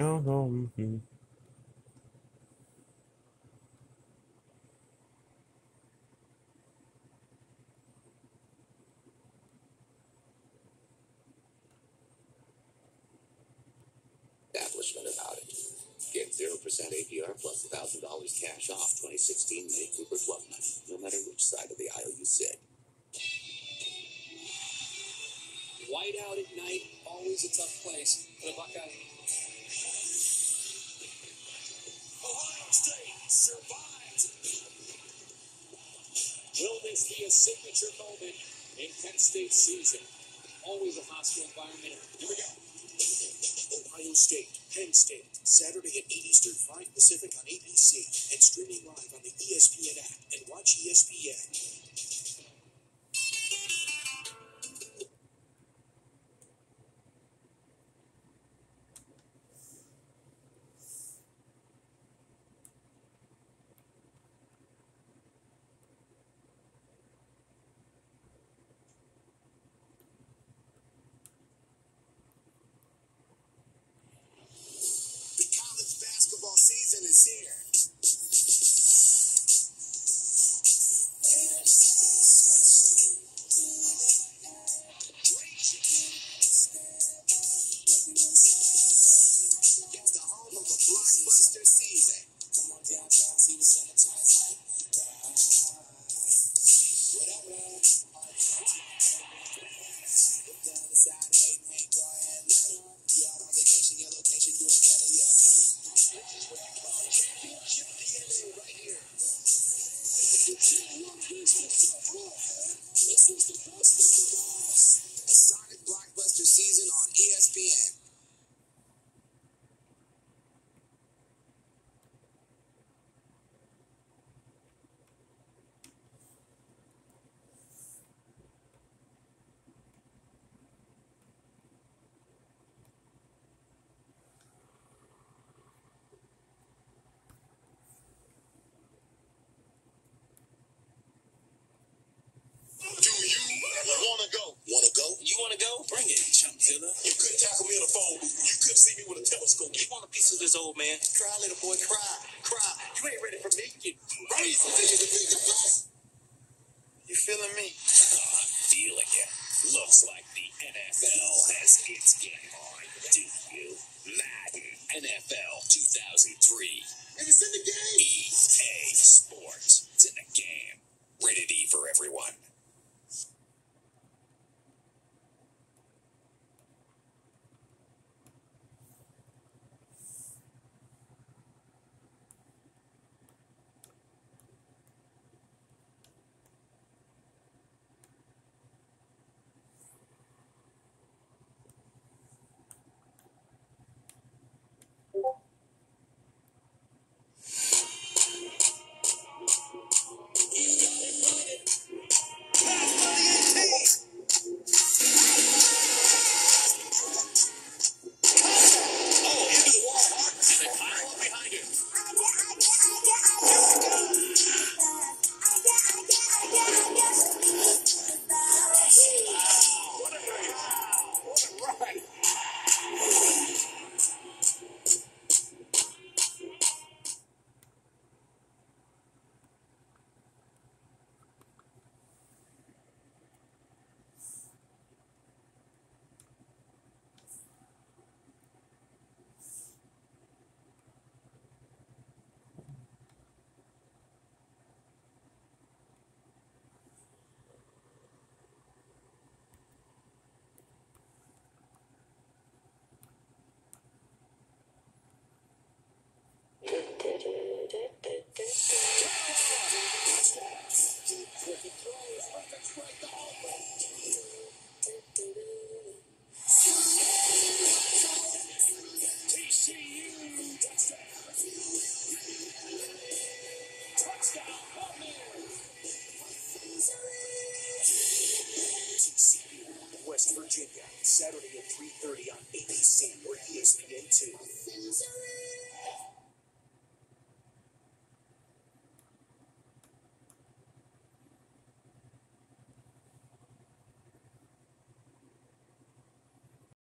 Oh, oh, mhm. establishment about it. Get 0% APR plus $1,000 cash off 2016 Mini Cooper 12 money, no matter which side of the aisle you sit. White out at night, always a tough place for the Buckeyes. Will this be a signature moment in Penn State's season? Always a hostile environment. Here we go. Ohio State, Penn State, Saturday at 8 Eastern, 5 Pacific on ABC, and streaming live on the ESPN app and watch ESPN. Season is You couldn't tackle me on the phone. You couldn't see me with a telescope. You want a piece of this old man? Cry, little boy, cry, cry. You ain't ready for me. You. Did you defeat the best? You feeling me? Feeling it. Looks like the NFL has its game on. Do you? Madden NFL 2003. And it's in the game. EA Sports. It's in the game. Rated E for everyone.